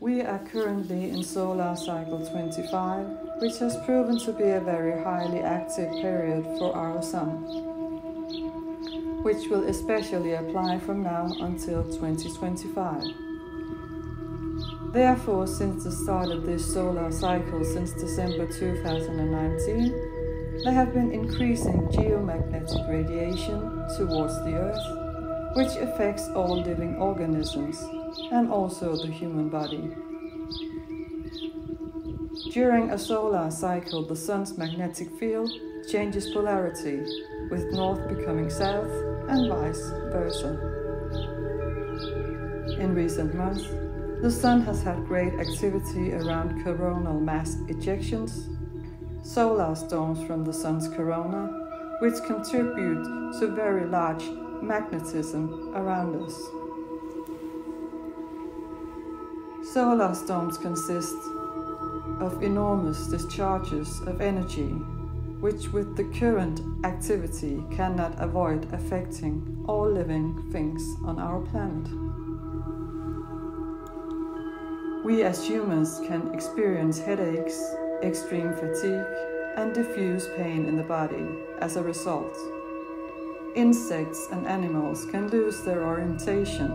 We are currently in solar cycle 25, which has proven to be a very highly active period for our Sun, which will especially apply from now until 2025. Therefore, since the start of this solar cycle since December 2019, there have been increasing geomagnetic radiation towards the Earth, which affects all living organisms and also the human body. During a solar cycle, the Sun's magnetic field changes polarity, with north becoming south and vice versa. In recent months, the Sun has had great activity around coronal mass ejections, solar storms from the Sun's corona, which contribute to very large magnetism around us. Solar storms consist of enormous discharges of energy, which with the current activity cannot avoid affecting all living things on our planet. We as humans can experience headaches, extreme fatigue, and diffuse pain in the body as a result. Insects and animals can lose their orientation,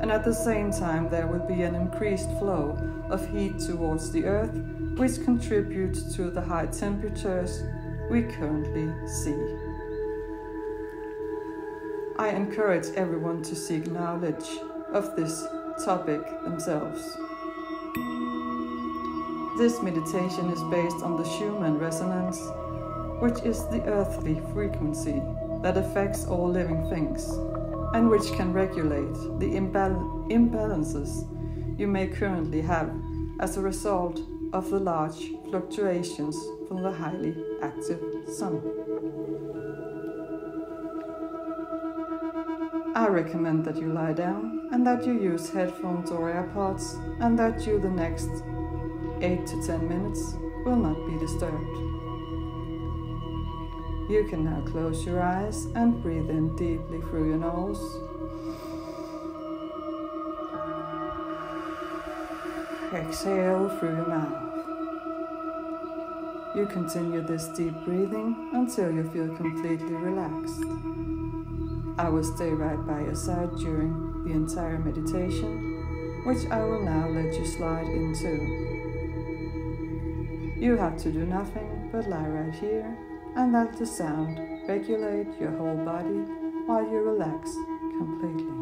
and at the same time, there will be an increased flow of heat towards the Earth, which contributes to the high temperatures we currently see. I encourage everyone to seek knowledge of this topic themselves. This meditation is based on the Schumann resonance, which is the earthly frequency that affects all living things and which can regulate the imbal imbalances you may currently have as a result of the large fluctuations from the highly active Sun. I recommend that you lie down and that you use headphones or AirPods and that you the next 8 to 10 minutes will not be disturbed. You can now close your eyes and breathe in deeply through your nose. Exhale through your mouth. You continue this deep breathing until you feel completely relaxed. I will stay right by your side during the entire meditation, which I will now let you slide into. You have to do nothing but lie right here and let the sound regulate your whole body while you relax completely.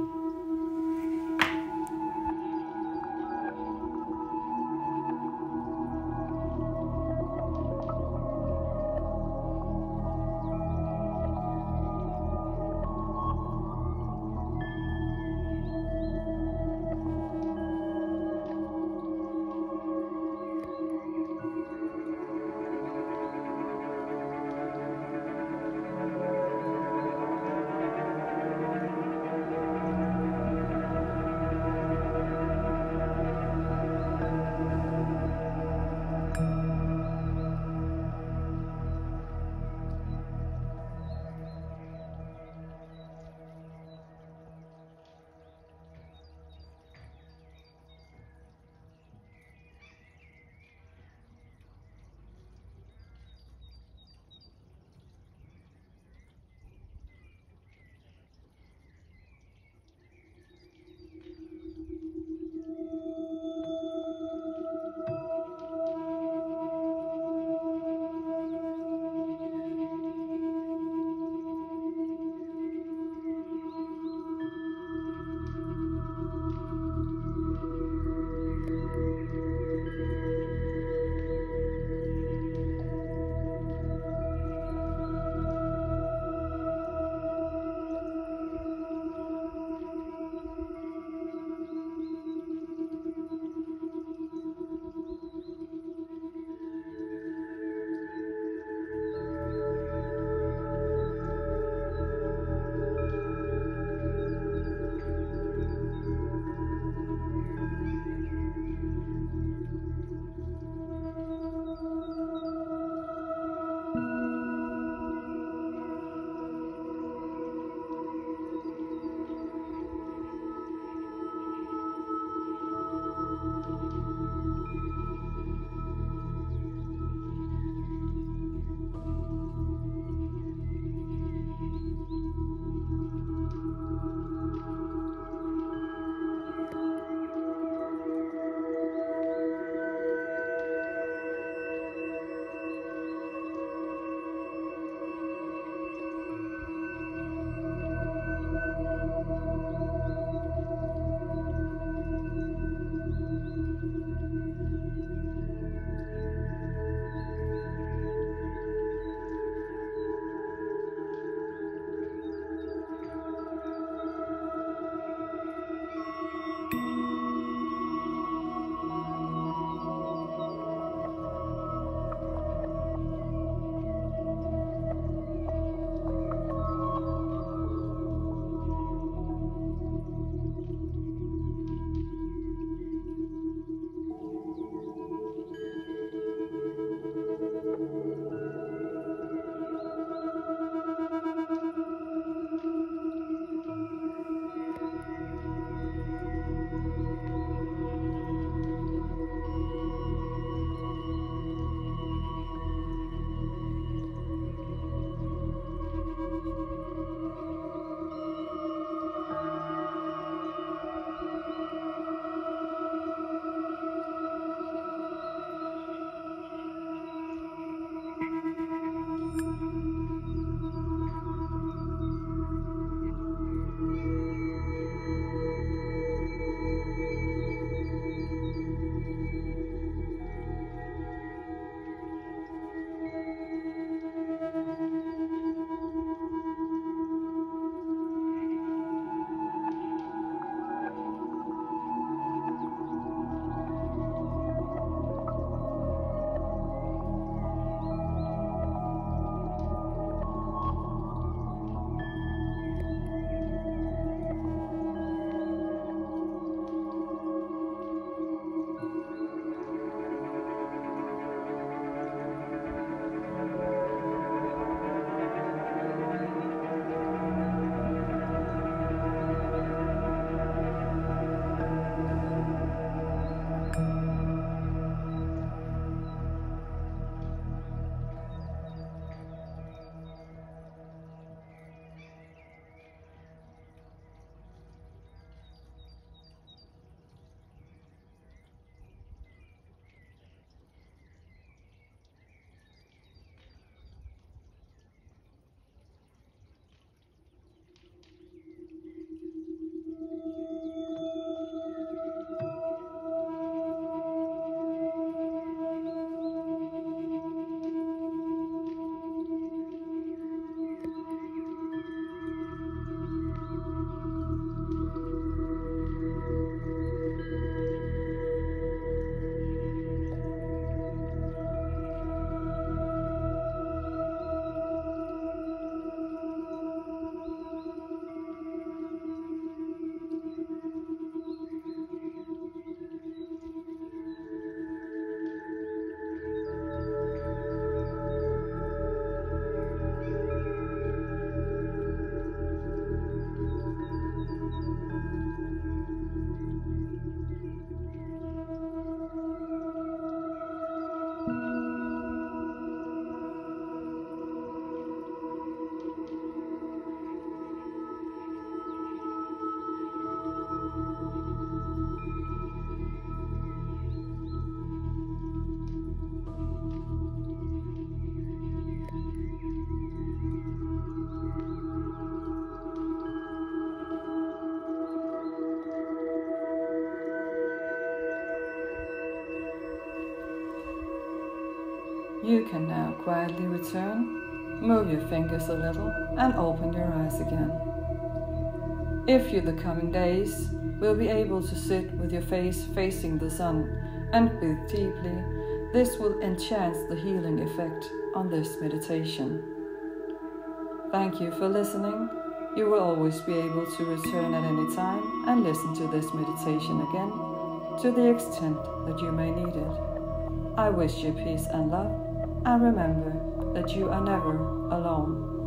You can now quietly return, move your fingers a little, and open your eyes again. If you the coming days will be able to sit with your face facing the sun and breathe deeply, this will enhance the healing effect on this meditation. Thank you for listening. You will always be able to return at any time and listen to this meditation again to the extent that you may need it. I wish you peace and love, and remember that you are never alone.